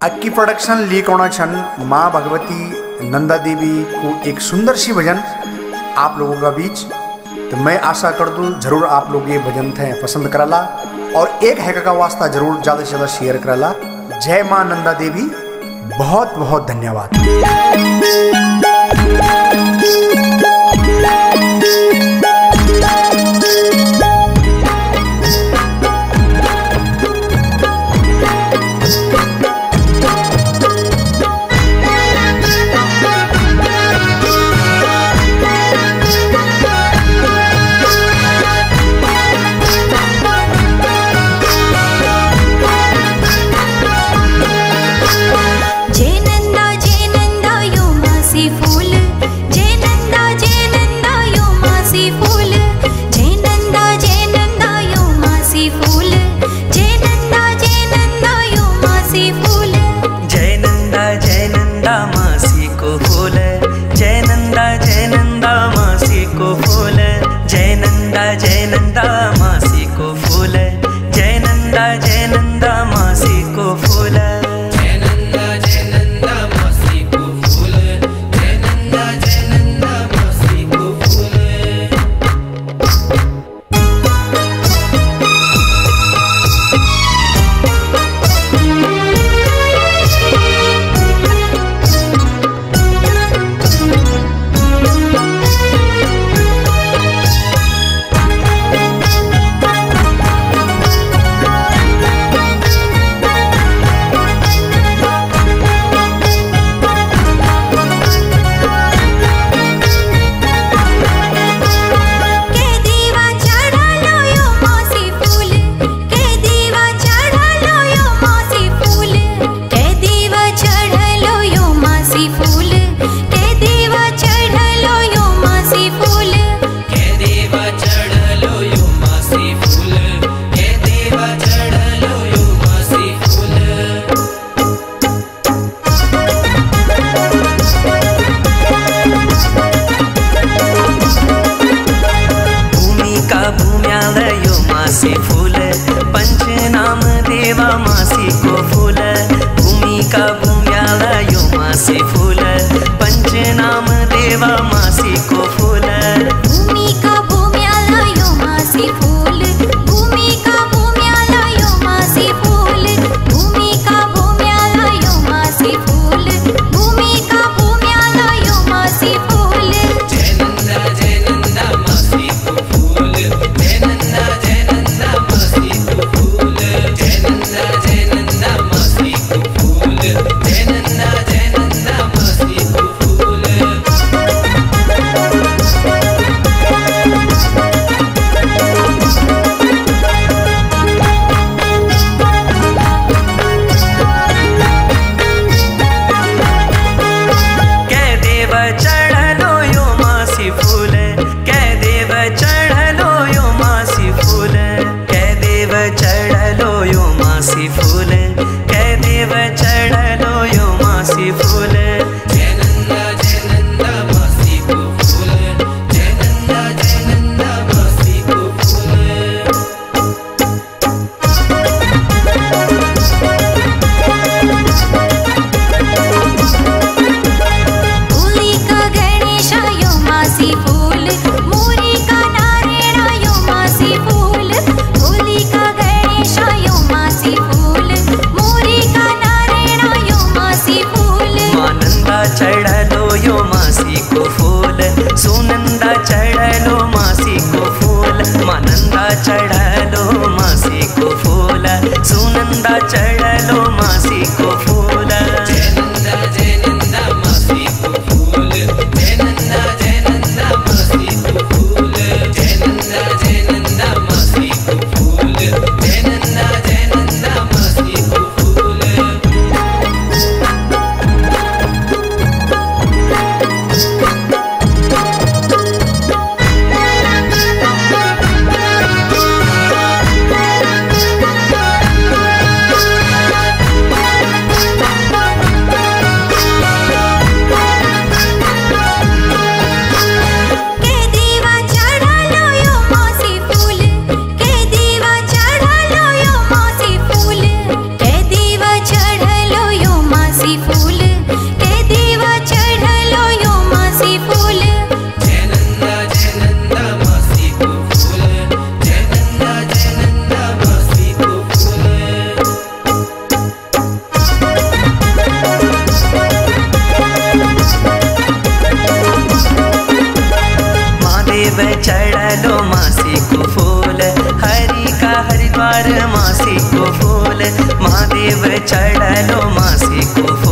अक्की production, ली कोणाक्षण माँ भगवती, नंदा देवी को एक सुंदर सी भजन आप लोगों का बीच। तो मैं आशा कर दूँ, ज़रूर आप लोग ये भजन थे पसंद कराला और एक हैका का वास्ता ज़रूर ज़्यादा से ज़्यादा शेयर कराला। जय माँ नंदा देवी बहुत बहुत धन्यवाद। बचा मासी को फूल महादेव चढ़ लो मासी को फूल।